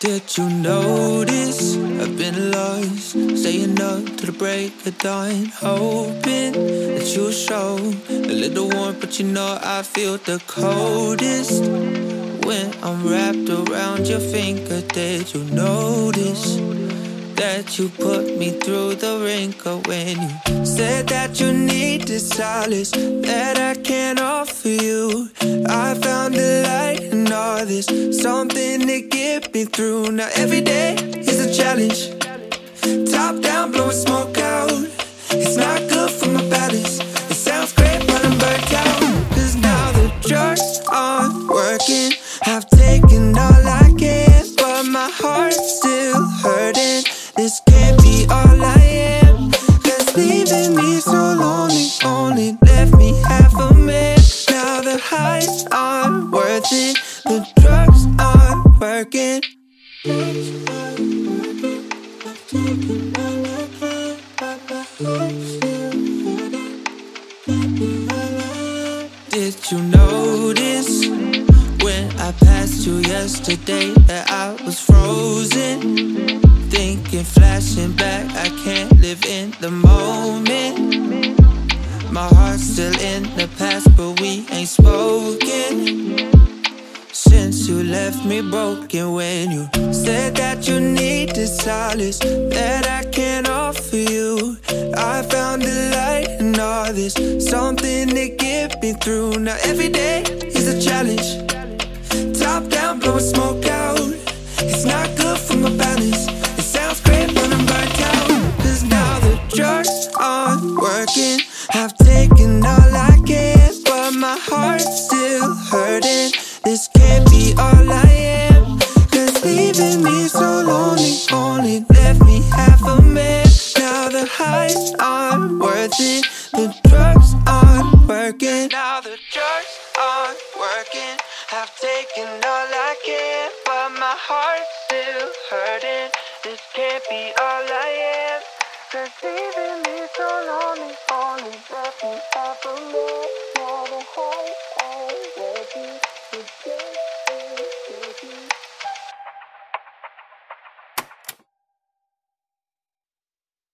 Did you notice I've been lost? Staying up to the break of dawn, hoping that you'll show a little warmth, but you know I feel the coldest when I'm wrapped around your finger. Did you notice that you put me through the wrinkle when you said that you needed solace that I can't offer you? I found a something to get me through. Now every day is a challenge. Top down, blowing smoke out. It's not good for my balance. It sounds great, but I'm burnt out. Cause now the drugs aren't working. I've taken all I can, but my heart's still hurting. This can't be all The drugs aren't working. Did you notice when I passed you yesterday that I was frozen? Thinking, flashing back, I can't live in the moment. My heart's still in the past, but we ain't spoken. Since you left me broken when you said that you needed solace that I can't offer you. I found a light in all this, something to get me through. Now every day is a challenge. Top down, blowing smoke out. Now the drugs aren't working. I've taken all I can, but my heart's still hurting. This can't be all I am. Cause leaving me so lonely only left me half a highs